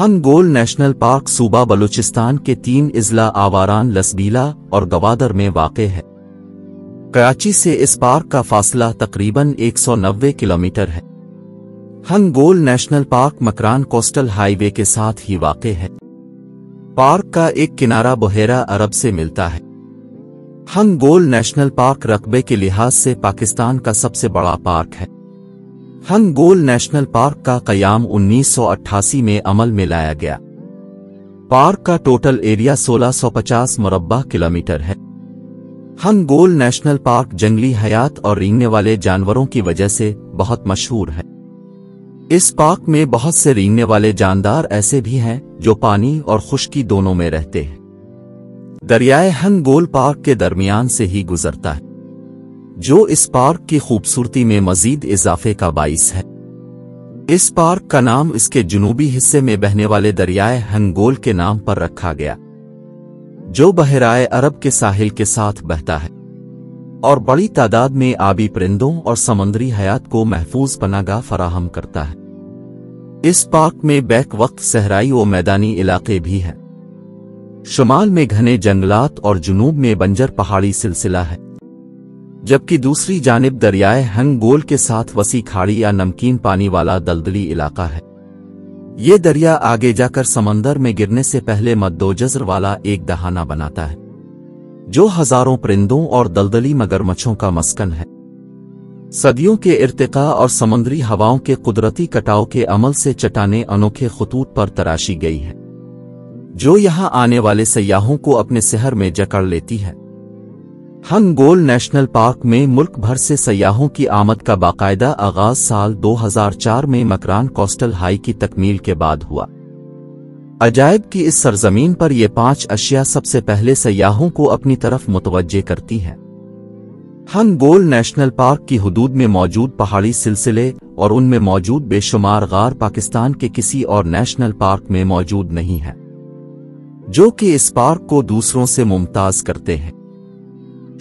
Hingol national park सूबा बलूचिस्तान के तीन इजला आवारान लसबीला और गवादर में वाक़ है। कराची से इस पार्क का फासला तकरीबन 190 किलोमीटर है। Hingol national park Makran coastal highway के साथ ही वाक़ है। पार्क का एक किनारा बहेरा अरब से मिलता है। हंगोल नेशनल पार्क रकबे के लिहाज से पाकिस्तान का सबसे बड़ा पार्क है। हंगोल नेशनल पार्क का कयाम 1988 में अमल में लाया गया। पार्क का टोटल एरिया 1650 मुरब्बा किलोमीटर है। हंगोल नेशनल पार्क जंगली हयात और रींगने वाले जानवरों की वजह से बहुत मशहूर है। इस पार्क में बहुत से रींगने वाले जानदार ऐसे भी हैं, जो पानी और खुश्की दोनों में रहते हैं। दरियाए हंगोल पार्क के दरमियान से ही गुजरता है। जो इस पार्क की खूबसूरती में मजीद इजाफे का बाइस है। इस पार्क का नाम इसके जुनूबी हिस्से में बहने वाले दरियाए हंगोल के नाम पर रखा गया, जो बहराए अरब के साहिल के साथ बहता है, और बड़ी तादाद में आबी परिंदों और समुद्री हयात को महफूज पनागा फराहम करता है। इस पार्क में बैक वक्त सहराई व मैदानी इलाके भी हैं। शुमाल में घने जंगलात और जुनूब में बंजर पहाड़ी सिलसिला है। जबकि दूसरी जानब दरियाए हंगोल के साथ वसी खाड़ी या नमकीन पानी वाला दलदली इलाका है। ये दरिया आगे जाकर समंदर में गिरने से पहले मद्दोजर वाला एक दहाना बनाता है, जो हज़ारों परिंदों और दलदली मगरमच्छों का मस्कन है। सदियों के इर्तिका और समुद्री हवाओं के कुदरती कटाव के अमल से चटाने अनोखे खतूत पर तराशी गई है, जो यहाँ आने वाले सयाहों को अपने शहर में जकड़ लेती है। हंगोल नेशनल पार्क में मुल्क भर से सयाहों की आमद का बाकायदा आगाज़ साल 2004 में मकरान कोस्टल हाई की तकमील के बाद हुआ। अजायब की इस सरजमीन पर ये पाँच अशिया सबसे पहले सयाहों को अपनी तरफ़ मुतवजे करती हैं। हंगोल नेशनल पार्क की हदूद में मौजूद पहाड़ी सिलसिले और उनमें मौजूद बेशुमार गार पाकिस्तान के किसी और नेशनल पार्क में मौजूद नहीं है, जो कि इस पार्क को दूसरों से मुमताज़ करते हैं।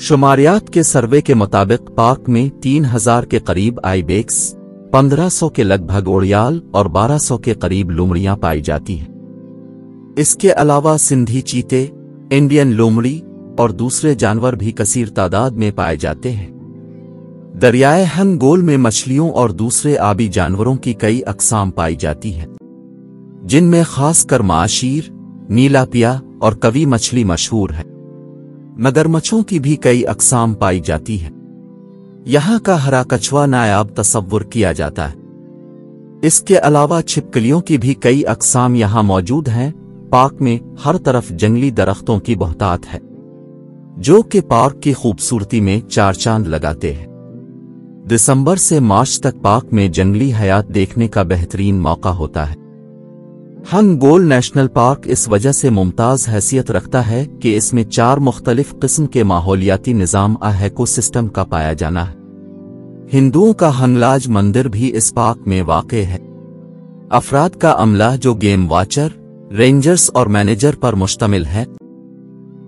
शुमारियात के सर्वे के मुताबिक पार्क में तीन हज़ार के करीब आईबेक्स, पंद्रह सौ के लगभग ओड़ियाल और बारह सौ के करीब लुमड़ियाँ पाई जाती हैं। इसके अलावा सिंधी चीते, इंडियन लोमड़ी और दूसरे जानवर भी कसीर तादाद में पाए जाते हैं। दरियाए हंगोल में मछलियों और दूसरे आबी जानवरों की कई अकसाम पाई जाती हैं। जिनमें खासकर माशीर, नीलापिया और कवि मछली मशहूर है। मगरमच्छों की भी कई अकसाम पाई जाती है। यहाँ का हरा कछुआ नायाब तस्वुर किया जाता है। इसके अलावा छिपकलियों की भी कई अकसाम यहाँ मौजूद हैं। पार्क में हर तरफ़ जंगली दरख्तों की बहुतात है, जो कि पार्क की खूबसूरती में चार चाँद लगाते हैं। दिसंबर से मार्च तक पार्क में जंगली हयात देखने का बेहतरीन मौका होता है। हंगोल नेशनल पार्क इस वजह से मुमताज़ हैसियत रखता है कि इसमें चार मुख्तलिफ़ किस्म के माहौलियाती निज़ाम अको सिस्टम का पाया जाना है। हिंदुओं का हंगलाज मंदिर भी इस पार्क में वाक़ है। अफराद का अमला जो गेम वाचर, रेंजर्स और मैनेजर पर मुश्तमिल है,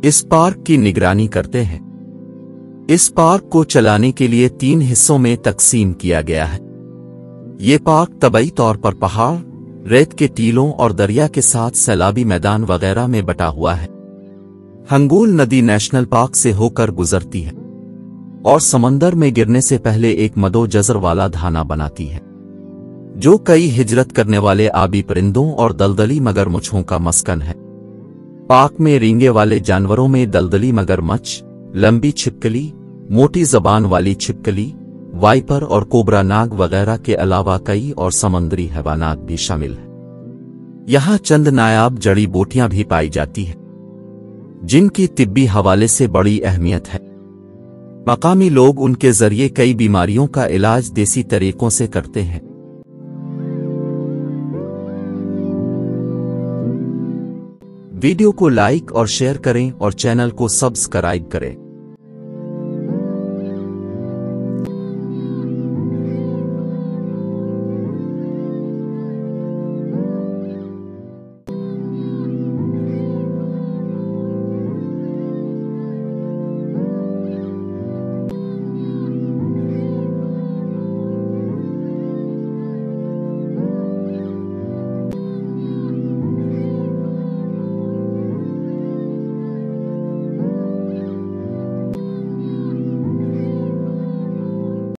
इस पार्क की निगरानी करते हैं। इस पार्क को चलाने के लिए तीन हिस्सों में तकसीम किया गया है। ये पार्क तबई तौर पर पहाड़ रेत के टीलों और दरिया के साथ सैलाबी मैदान वगैरह में बटा हुआ है। हंगूल नदी नेशनल पार्क से होकर गुजरती है और समंदर में गिरने से पहले एक मदो जजर वाला धाना बनाती है, जो कई हिजरत करने वाले आबी परिंदों और दलदली मगरमच्छों का मस्कन है। पार्क में रींगे वाले जानवरों में दलदली मगरमच्छ, लंबी छिपकली, मोटी जबान वाली छिपकली वाइपर और कोबरा नाग वगैरह के अलावा कई और समंदरी हैवानात भी शामिल हैं। यहाँ चंद नायाब जड़ी बूटियाँ भी पाई जाती हैं, जिनकी तिब्बी हवाले से बड़ी अहमियत है। मकामी लोग उनके ज़रिए कई बीमारियों का इलाज देसी तरीकों से करते हैं। वीडियो को लाइक और शेयर करें और चैनल को सब्सक्राइब करें।